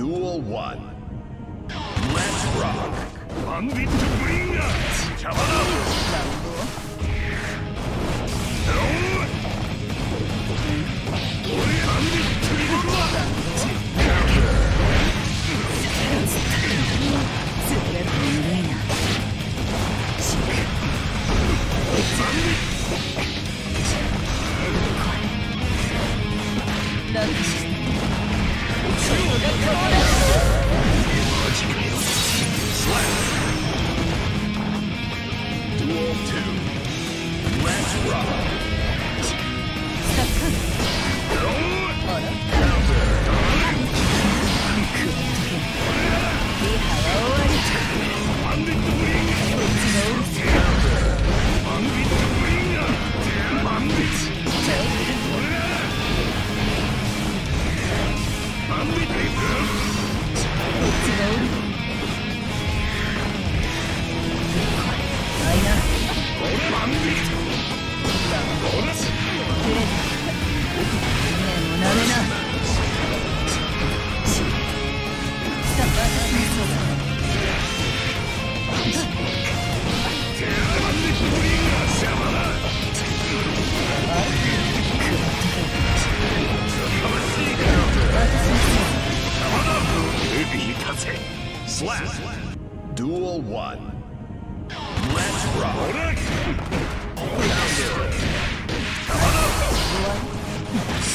Duel 1. Let's rock! Bandit to bring us! Come on bring us.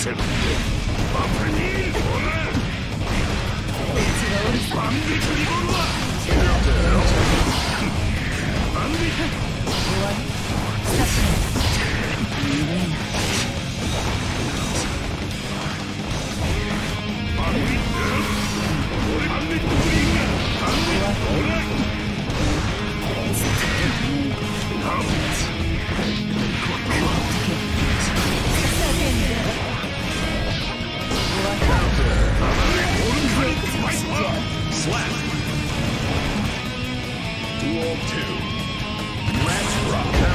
Schiff. Waffenil, oder? Bandit, Libonwa! Bandit! Bandit! Let's rock.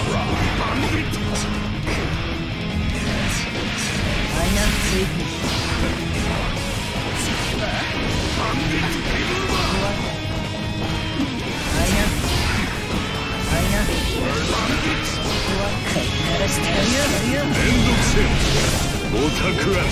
オタクラクラ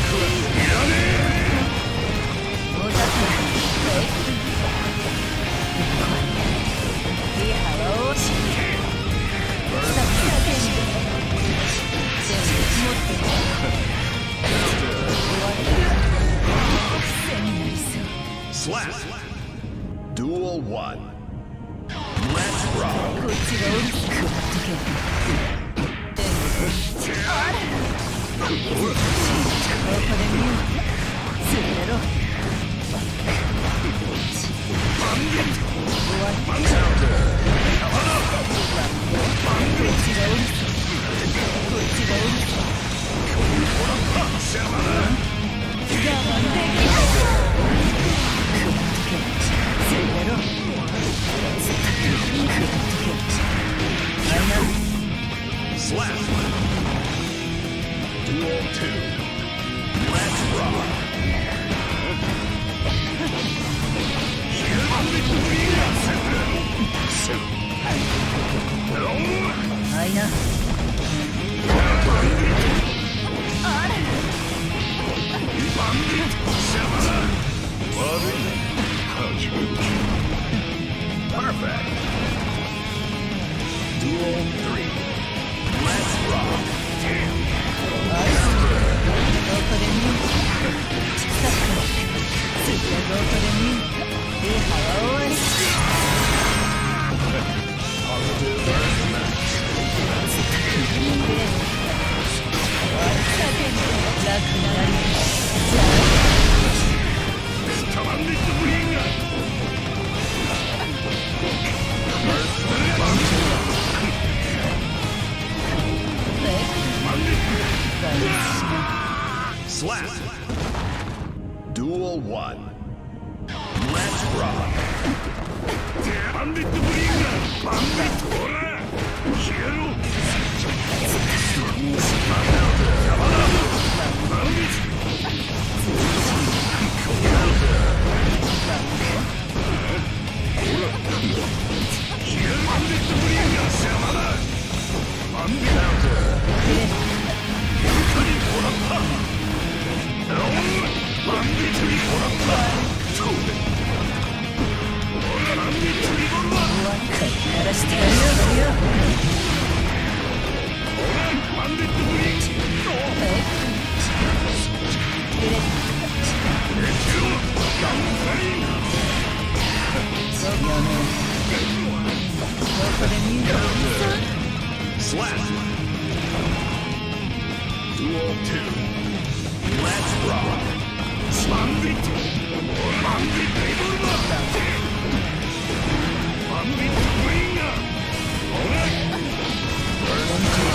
Go on, take it. меня. Slap! 2. Let's rock! Mambit! Mambit Paperma! Mambit Winger! Alright! 2.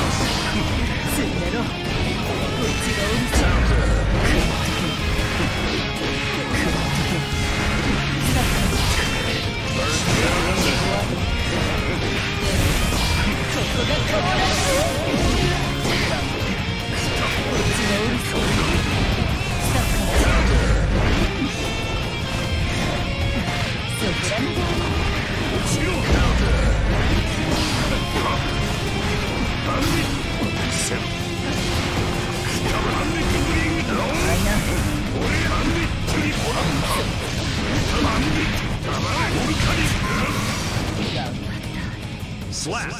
Slap.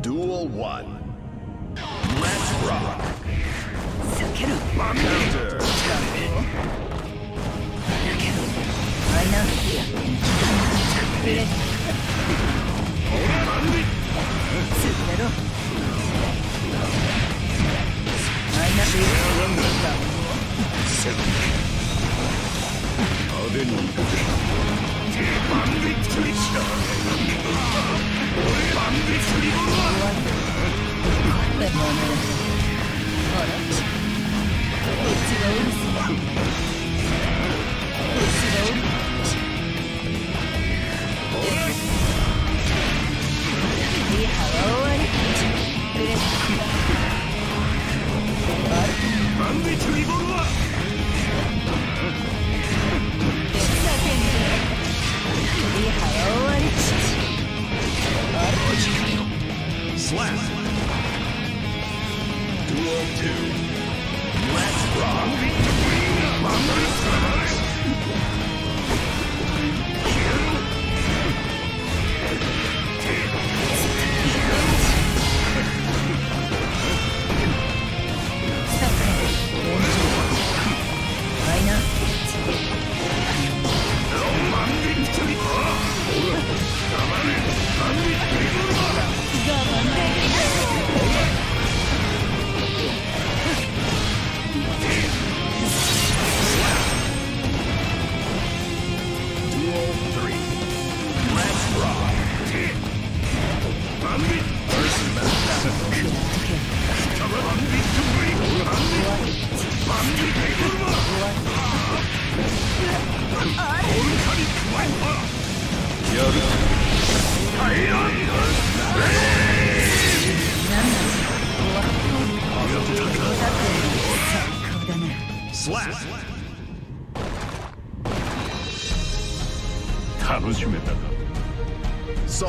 Duel one. Let's rock. Counter. Right now. seconds left. 楽しめたか s o